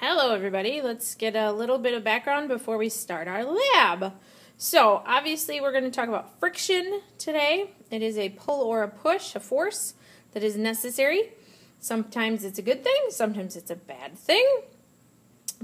Hello everybody, let's get a little bit of background before we start our lab. So obviously we're going to talk about friction today. It is a pull or a push, a force that is necessary. Sometimes it's a good thing, sometimes it's a bad thing.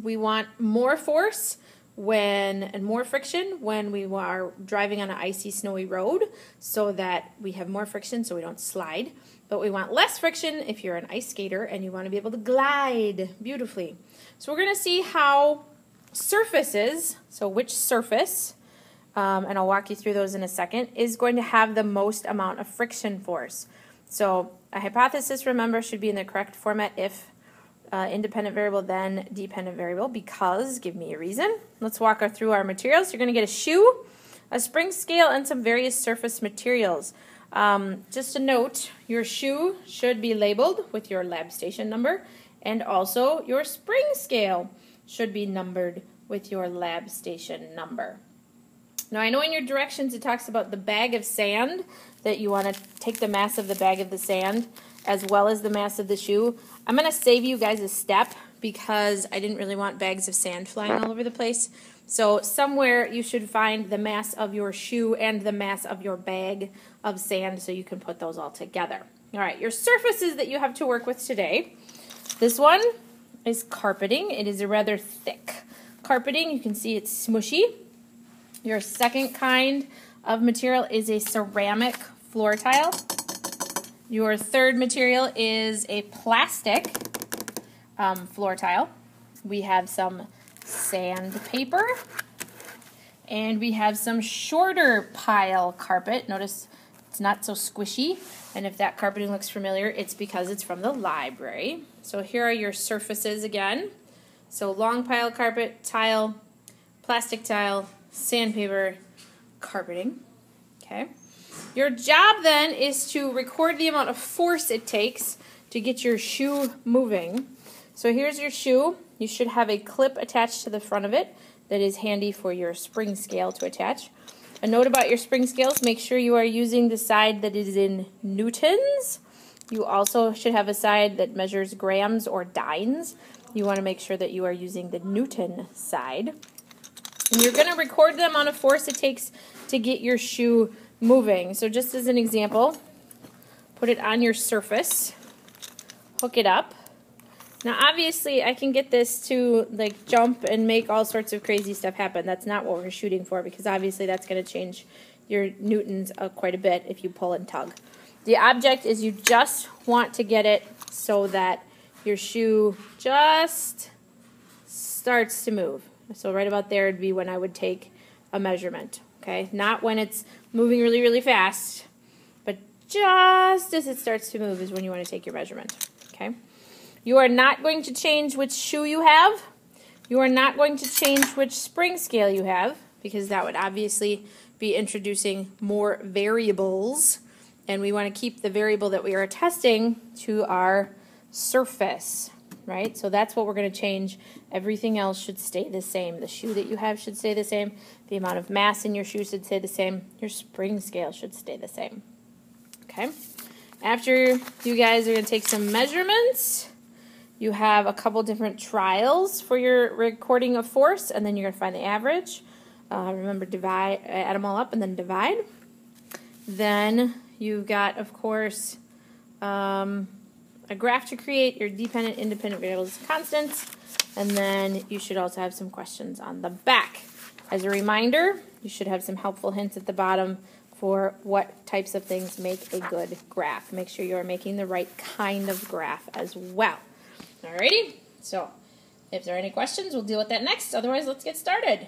We want more force when and more friction when we are driving on an icy snowy road so that we have more friction so we don't slide. But we want less friction if you're an ice skater and you want to be able to glide beautifully. So we're going to see how surfaces so which surface um, and I'll walk you through those in a second is going to have the most amount of friction force. So a hypothesis remember should be in the correct format if uh, independent variable, then dependent variable, because, give me a reason. Let's walk through our materials. You're going to get a shoe, a spring scale, and some various surface materials. Um, just a note, your shoe should be labeled with your lab station number, and also your spring scale should be numbered with your lab station number. Now I know in your directions it talks about the bag of sand, that you want to take the mass of the bag of the sand as well as the mass of the shoe. I'm going to save you guys a step because I didn't really want bags of sand flying all over the place. So somewhere you should find the mass of your shoe and the mass of your bag of sand so you can put those all together. All right, your surfaces that you have to work with today. This one is carpeting. It is a rather thick carpeting. You can see it's smushy. Your second kind of material is a ceramic floor tile. Your third material is a plastic um, floor tile. We have some sandpaper. And we have some shorter pile carpet. Notice it's not so squishy. And if that carpeting looks familiar, it's because it's from the library. So here are your surfaces again. So long pile carpet, tile, plastic tile, sandpaper, carpeting. Okay. Your job then is to record the amount of force it takes to get your shoe moving. So here's your shoe. You should have a clip attached to the front of it that is handy for your spring scale to attach. A note about your spring scales, make sure you are using the side that is in newtons. You also should have a side that measures grams or dynes. You want to make sure that you are using the newton side. And you're going to record the amount of force it takes to get your shoe moving. So just as an example, put it on your surface, hook it up. Now obviously I can get this to like jump and make all sorts of crazy stuff happen. That's not what we're shooting for because obviously that's going to change your newtons uh, quite a bit if you pull and tug. The object is you just want to get it so that your shoe just starts to move. So right about there would be when I would take a measurement okay? Not when it's moving really, really fast, but just as it starts to move is when you want to take your measurement, okay? You are not going to change which shoe you have. You are not going to change which spring scale you have because that would obviously be introducing more variables and we want to keep the variable that we are testing to our surface, right? So that's what we're going to change. Everything else should stay the same. The shoe that you have should stay the same. The amount of mass in your shoe should stay the same. Your spring scale should stay the same. Okay? After you guys are going to take some measurements, you have a couple different trials for your recording of force, and then you're going to find the average. Uh, remember, divide, add them all up, and then divide. Then you've got, of course, um, a graph to create, your dependent, independent variables, constants, and then you should also have some questions on the back. As a reminder, you should have some helpful hints at the bottom for what types of things make a good graph. Make sure you are making the right kind of graph as well. Alrighty, so if there are any questions, we'll deal with that next. Otherwise, let's get started.